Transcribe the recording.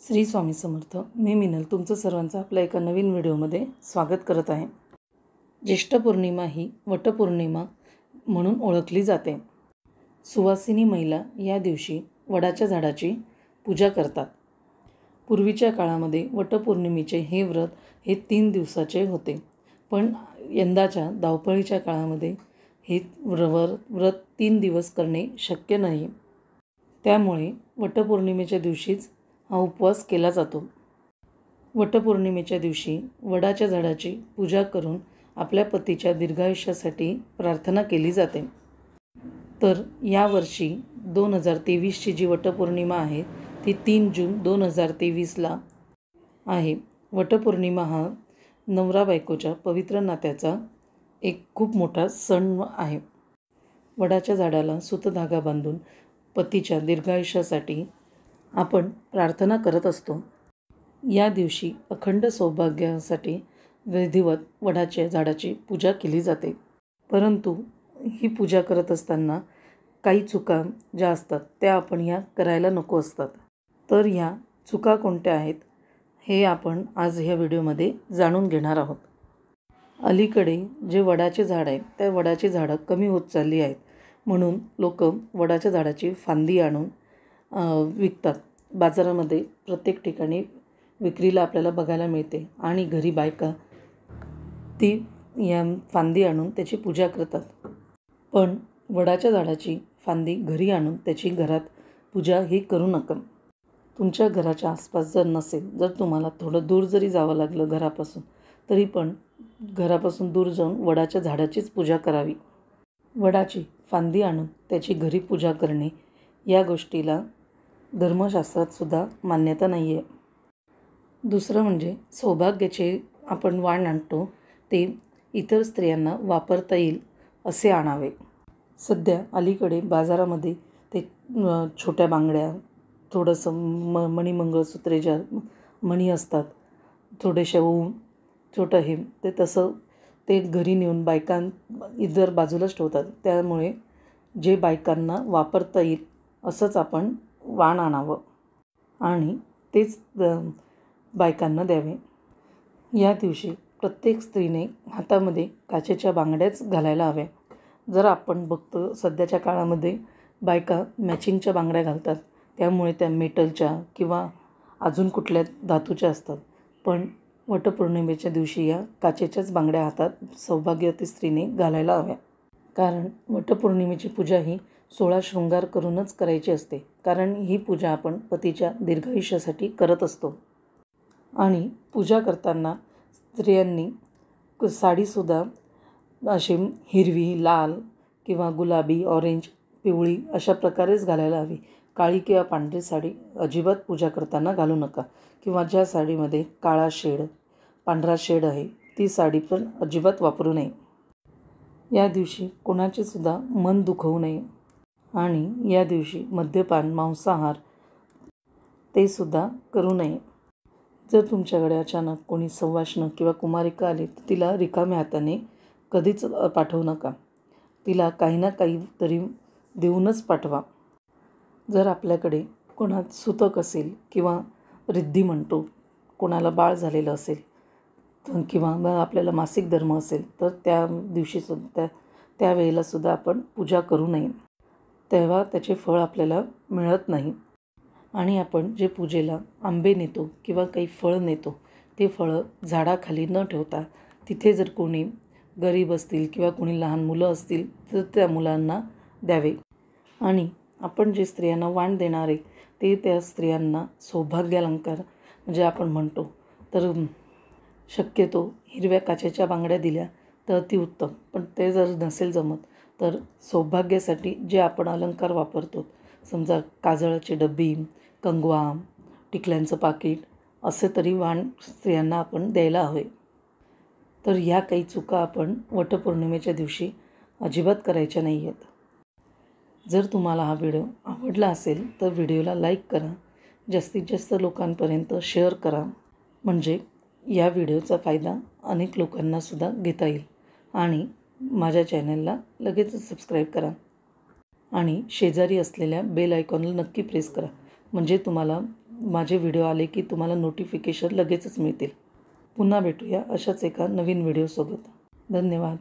श्री स्वामी समर्थ. मी मिनल. तुमचं सर्वांचं आपल्या एका नवीन व्हिडिओमध्ये स्वागत करत आहे. ज्येष्ठ पौर्णिमा ही वटपौर्णिमा म्हणून ओळखली जाते. सुवासिनी महिला या दिवशी वडाच्या झाडाची पूजा करतात. पूर्वीच्या काळामध्ये वटपौर्णिमेचे हे व्रत हे तीन दिवसाचे होते. पण यंदाच्या धावपळीच्या काळामध्ये हे व्रवर व्रत तीन दिवस करणे शक्य नाही. त्यामुळे वटपौर्णिमेच्या दिवशीच हा उपवास केला जातो. वटपौर्णिमेच्या दिवशी वडाच्या झाडाची पूजा करून आपल्या पतीच्या दीर्घायुष्यासाठी प्रार्थना केली जाते. तर यावर्षी दोन हजार तेवीसची जी वटपौर्णिमा आहे ती तीन जून दोन हजार तेवीसला आहे. वटपौर्णिमा हा नवरा बायकोच्या पवित्र नात्याचा एक खूप मोठा सण आहे. वडाच्या झाडाला सुतधागा बांधून पतीच्या दीर्घायुष्यासाठी आपण प्रार्थना करत असतो. या दिवशी अखंड सौभाग्यासाठी विधिवत वडाच्या झाडाची पूजा केली जाते. परंतु ही पूजा करत असताना काही चुका ज्या असतात त्या आपण ह्या करायला नको असतात. तर ह्या चुका कोणत्या आहेत हे आपण आज ह्या व्हिडिओमध्ये जाणून घेणार आहोत. अलीकडे जे वडाचे झाड आहेत त्या वडाची झाडं कमी होत चालली आहेत. म्हणून लोक वडाच्या झाडाची फांदी आणून विकतात. बाजारामध्ये प्रत्येक ठिकाणी विक्रीला आपल्याला बघायला मिळते आणि घरी बायका ती या फांदी आणून त्याची पूजा करतात. पण वडाच्या झाडाची फांदी घरी आणून त्याची घरात पूजा ही करू नका. तुमच्या घराच्या आसपास जर नसेल जर तुम्हाला थोडं दूर जरी जावं लागलं घरापासून तरी पण घरापासून दूर जाऊन वडाच्या झाडाचीच पूजा करावी. वडाची फांदी आणून त्याची घरी पूजा करणे या गोष्टीला धर्मशास्त्रातसुद्धा मान्यता नाही आहे दुसरं म्हणजे सौभाग्याचे आपण वाण आणतो ते इतर स्त्रियांना वापरता येईल असे आणावे. सध्या अलीकडे बाजारामध्ये ते छोट्या बांगड्या थोडंसं म मणिमंगळसूत्रे ज्या मणी असतात थोडेसे ऊन छोटं हे ते तसं ते घरी नेऊन बायकां इतर बाजूलाच ठेवतात. त्यामुळे जे बायकांना वापरता येईल असंच आपण वाण आणावं आणि तेच बायकांना द्यावे. या दिवशी प्रत्येक स्त्रीने हातामध्ये काचेच्या बांगड्याच घालायला हव्या. जर आपण बघतो सध्याच्या काळामध्ये बायका मॅचिंगच्या बांगड्या घालतात. त्यामुळे त्या मेटलच्या किंवा अजून कुठल्या धातूच्या असतात. पण वटपौर्णिमेच्या दिवशी या काचेच्याच बांगड्या हातात सौभाग्यवती स्त्रीने घालायला हव्या. कारण वटपौर्णिमेची पूजा ही सोळा शृंगार करूनच करायची असते कारण ही पूजा आपण पतीच्या दीर्घायुष्यासाठी करत असतो. आणि पूजा करताना स्त्रियांनी साडीसुद्धा अशी हिरवी लाल किंवा गुलाबी ऑरेंज पिवळी अशा प्रकारेच घालायला हवी. काळी किंवा पांढरी साडी अजिबात पूजा करताना घालू नका. किंवा ज्या साडीमध्ये काळा शेड पांढरा शेड आहे ती साडी पण अजिबात वापरू नये. या दिवशी कोणाचेसुद्धा मन दुखवू नये. आणि या दिवशी मद्यपान मांसाहार ते सुद्धा करू नये. जर तुमच्याकडे अचानक कोणी सवाष्ण किंवा कुमारिका आली तर तिला रिकाम्या हाताने कधीच पाठवू नका. तिला काही ना काही तरी देऊनच पाठवा. जर आपल्याकडे कोणात सुतक असेल किंवा रिद्धी म्हणतो कोणाला बाळ झालेलं असेल किंवा आपल्याला मासिक धर्म असेल तर त्या दिवशीसुद्धा त्या त्यावेळेलासुद्धा आपण पूजा करू नये. तेव्हा त्याचे फळ आपल्याला मिळत नाही. आणि आपण जे पूजेला आंबे नेतो किंवा काही फळ नेतो ते फळं झाडाखाली न ठेवता तिथे जर कोणी गरीब असतील किंवा कोणी लहान मुलं असतील तर त्या मुलांना द्यावे. आणि आपण जे स्त्रियांना वाण देणारे ते त्या स्त्रियांना सौभाग्यालंकार म्हणजे आपण म्हणतो तर शक्यतो हिरव्या काचेच्या बांगड्या दिल्या तर अतिउत्तम. पण ते जर नसेल जमत तर सौभाग्यासाठी जे आपण अलंकार वापरतो समजा काजळाची डब्बी कंगवा टिकल्यांचं पाकिट असे तरी वाण स्त्रियांना आपण द्यायला हवे. तर ह्या काही चुका आपण वटपौर्णिमेच्या दिवशी अजिबात करायच्या नाही आहेत जर तुम्हाला हा व्हिडिओ आवडला असेल तर व्हिडिओला लाईक करा जास्तीत जास्त लोकांपर्यंत शेअर करा. म्हणजे या व्हिडिओचा फायदा अनेक लोकांनासुद्धा घेता येईल. आणि माझ्या चॅनलला लगेचच सबस्क्राईब करा आणि शेजारी असलेल्या बेल आयकॉनला नक्की प्रेस करा. म्हणजे तुम्हाला माझे व्हिडिओ आले की तुम्हाला नोटिफिकेशन लगेचच मिळतील. पुन्हा भेटूया अशाच एका नवीन व्हिडिओसोबत धन्यवाद.